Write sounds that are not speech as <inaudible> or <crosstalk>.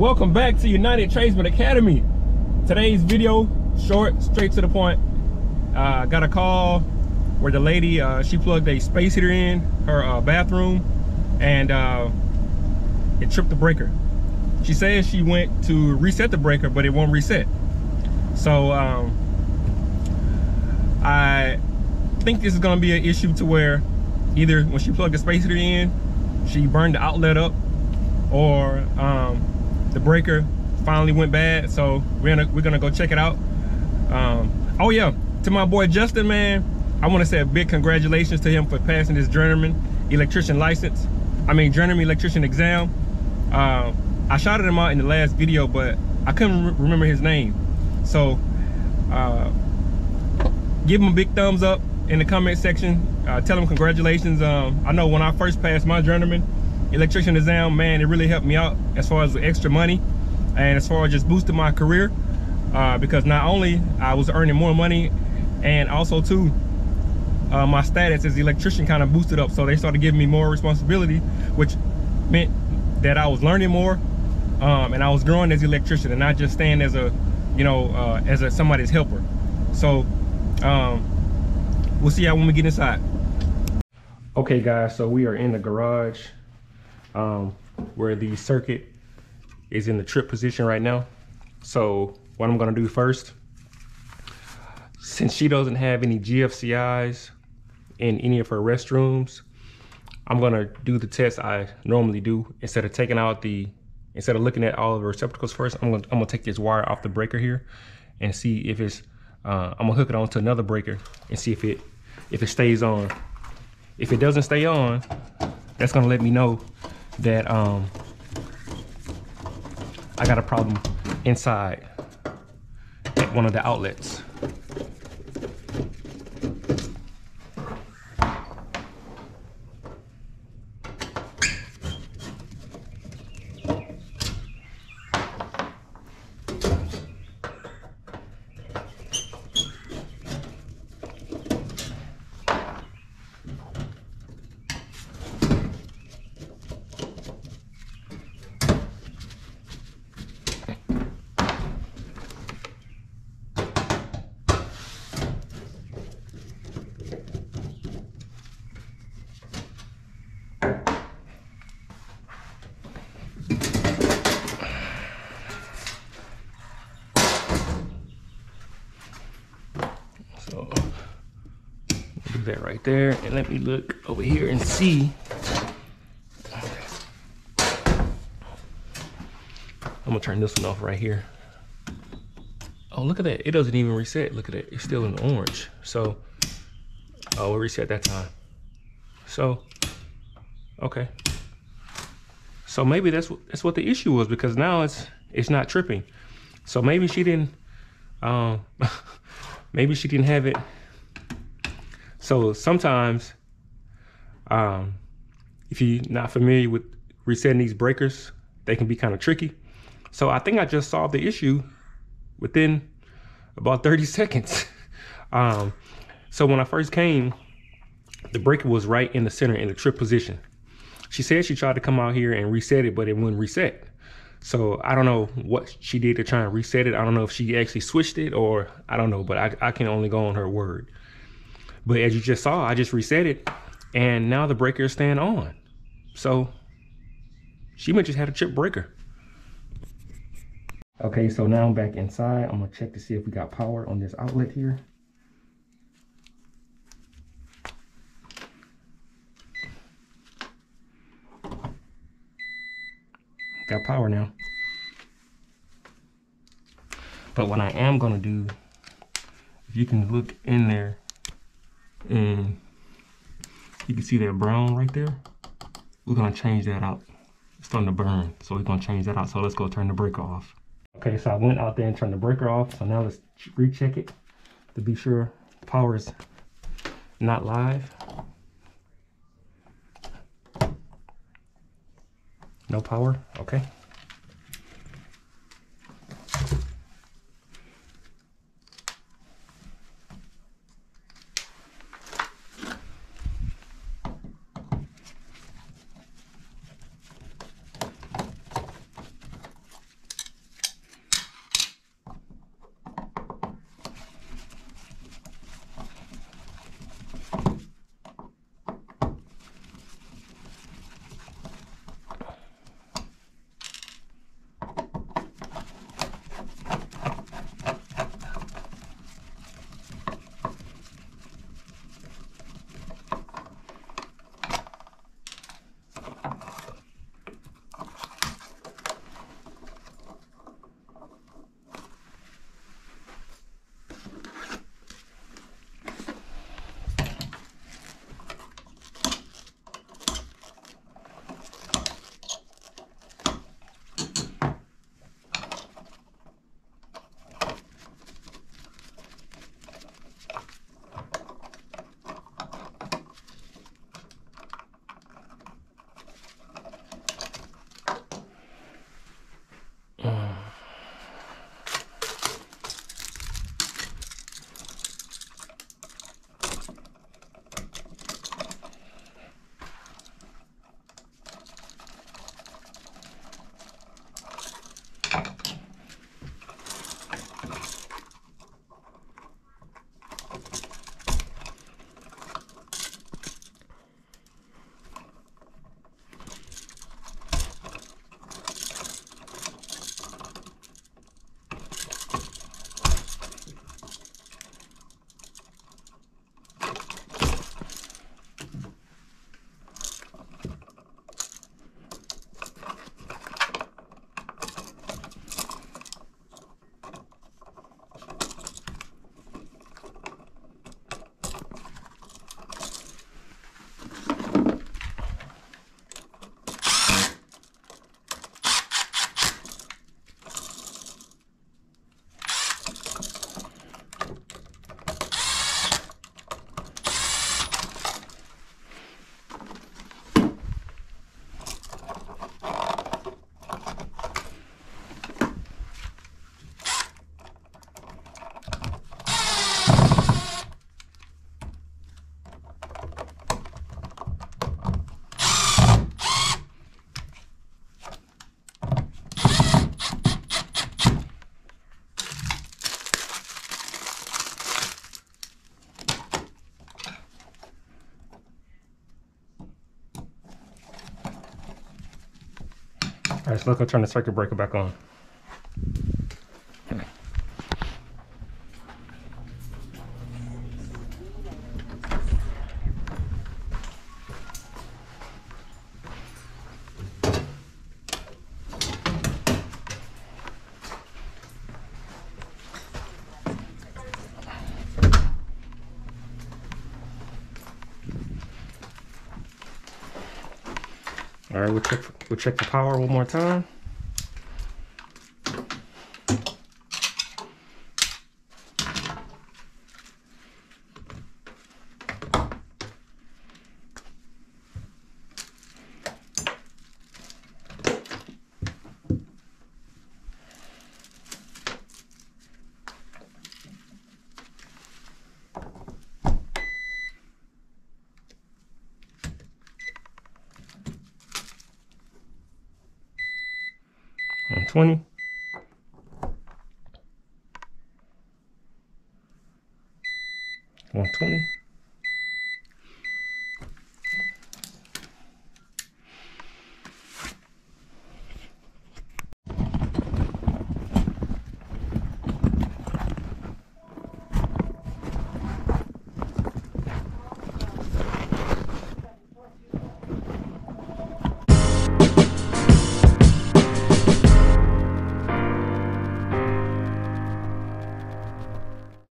Welcome back to United Tradesman Academy. Today's video, short, straight to the point. I uh, got a call where the lady, uh, she plugged a space heater in her uh, bathroom and uh, it tripped the breaker. She says she went to reset the breaker, but it won't reset. So um, I think this is gonna be an issue to where either when she plugged the space heater in, she burned the outlet up or um, the breaker finally went bad. So we're gonna, we're gonna go check it out. Um, oh yeah, to my boy Justin, man, I wanna say a big congratulations to him for passing his journeyman electrician license. I mean, journeyman electrician exam. Uh, I shouted him out in the last video, but I couldn't re remember his name. So uh, give him a big thumbs up in the comment section. Uh, tell him congratulations. Um, I know when I first passed my journeyman electrician exam, man, it really helped me out as far as the extra money and as far as just boosting my career. Uh, because not only I was earning more money and also too, uh, my status as electrician kind of boosted up. So they started giving me more responsibility, which meant that I was learning more um, and I was growing as an electrician and not just staying as a, you know, uh, as a somebody's helper. So um, we'll see how when we get inside. Okay guys, so we are in the garage um, where the circuit is in the trip position right now. So what I'm gonna do first, since she doesn't have any GFCIs in any of her restrooms, I'm gonna do the test I normally do. Instead of taking out the, instead of looking at all of the receptacles first, I'm gonna, I'm gonna take this wire off the breaker here and see if it's, uh, I'm gonna hook it onto another breaker and see if it, if it stays on. If it doesn't stay on, that's gonna let me know that um, I got a problem inside one of the outlets. That right there. And let me look over here and see. I'm gonna turn this one off right here. Oh, look at that. It doesn't even reset. Look at it. It's still in orange. So, oh, it reset that time. So, okay. So maybe that's what that's what the issue was because now it's it's not tripping. So maybe she didn't um <laughs> maybe she didn't have it so sometimes, um, if you're not familiar with resetting these breakers, they can be kind of tricky. So I think I just solved the issue within about 30 <laughs> seconds. um, so when I first came, the breaker was right in the center in the trip position. She said she tried to come out here and reset it, but it wouldn't reset. So I don't know what she did to try and reset it. I don't know if she actually switched it or I don't know, but I, I can only go on her word. But as you just saw, I just reset it and now the breaker is staying on. So she might just had a chip breaker. Okay, so now I'm back inside. I'm gonna check to see if we got power on this outlet here. Got power now. But what I am gonna do, if you can look in there, and you can see that brown right there we're gonna change that out. It's starting to burn so we're gonna change that out. So let's go turn the breaker off. Okay so i went out there and turned the breaker off. So now let's recheck it to be sure power is not live no power? Okay All right, so let's go turn the circuit breaker back on. All right, we'll check we'll check the power one more time. 120. One twenty.